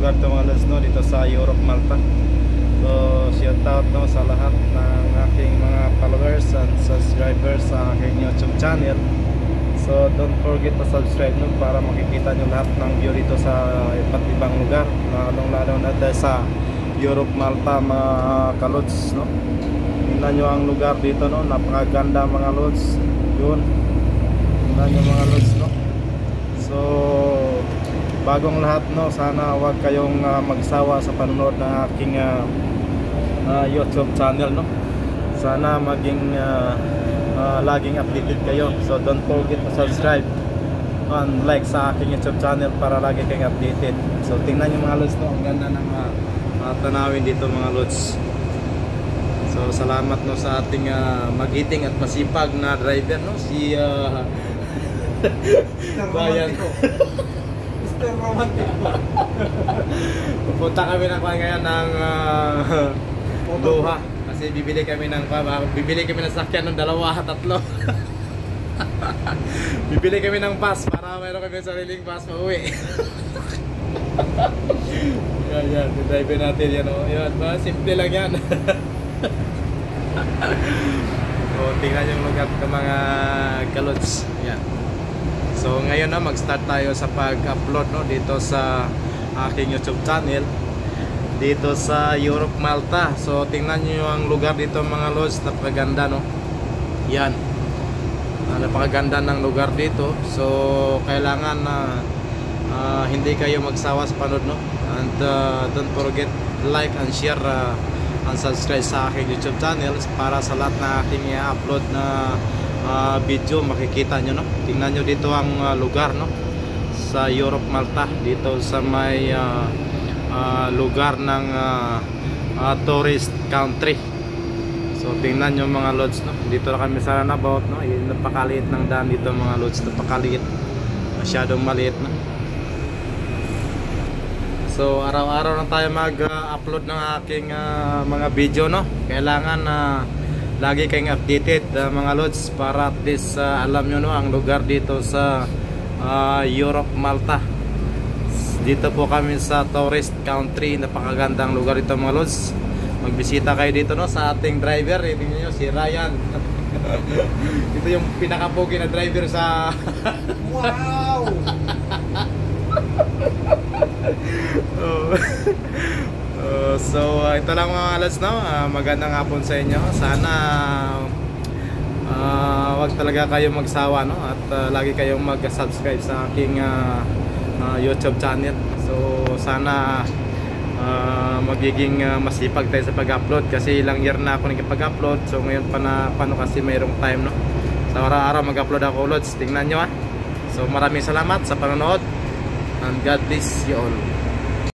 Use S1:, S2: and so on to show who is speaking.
S1: lugar ito mga lods no dito sa Europe, Malta. So shout out no sa lahat ng aking mga followers and subscribers sa aking YouTube channel. So don't forget to subscribe no para makikita nyo lahat ng view dito sa iba't ibang lugar, lalong lalo na sa Europe, Malta mga kalods no. Tingnan nyo ang lugar dito no, napakaganda mga lods. Yun. Tingnan nyo mga lods no. So bagong lahat no? Sana wag kayong uh, magsawa sa panonood ng aking uh, uh, YouTube channel no? Sana maging uh, uh, laging updated kayo. So don't forget to subscribe and like sa aking YouTube channel para lagi kayong updated. So tingnan nyo mga lods no? Ang ganda ng uh, uh, tanawin dito mga lods. So salamat no sa ating uh, magiting at masipag na driver no? Si uh, Bayan
S2: Mr. Romantic po.
S1: Pupunta kami ng ngayon ng uh, Doha kasi bibili kami ng uh, bibili kami ng sakyan ng dalawa, tatlo. bibili kami ng pass para mayroon kami sariling pass pauwi. yan, yan. Drive natin yan. Oh. Yan, ba? Simple lang yan. so, tingnan yung lugar ng mga kalots. Yan. So ngayon na mag-start tayo sa pag-upload no dito sa aking YouTube channel dito sa Europe Malta. So tingnan niyo ang lugar dito mga lods, napakaganda no. Yan. Uh, napakaganda ng lugar dito. So kailangan na uh, hindi kayo magsawa sa panood no. And uh, don't forget like and share uh, and subscribe sa aking YouTube channel para sa lahat na aking i-upload na uh, video makikita nyo no? Tingnan nyo dito ang uh, lugar no? Sa Europe Malta dito sa may uh, uh, lugar ng uh, uh, tourist country. So tingnan nyo mga lods no? Dito na kami sa runabout no? Napakaliit ng daan dito mga lods. Napakaliit. Masyadong maliit no? So araw-araw na tayo mag-upload ng aking uh, mga video no. Kailangan na uh, lagi kayong updated uh, mga lods para at least uh, alam nyo no ang lugar dito sa uh, Europe, Malta. Dito po kami sa tourist country, napakagandang lugar ito mga lods. Magbisita kayo dito no sa ating driver, eh, tingnan niyo si Ryan. ito yung pinakapogi na driver sa
S2: Wow!
S1: Oh. Uh, so uh, ito lang mga alas no? Uh, magandang hapon sa inyo. Sana uh, wag talaga kayo magsawa no? At uh, lagi kayong mag-subscribe sa aking uh, uh, YouTube channel. So sana uh, magiging uh, masipag tayo sa pag-upload kasi ilang year na ako nagpag-upload so ngayon pa na paano kasi mayroong time no? Sa araw-araw mag-upload ako lods tingnan nyo ah. So maraming salamat sa panonood and God bless you all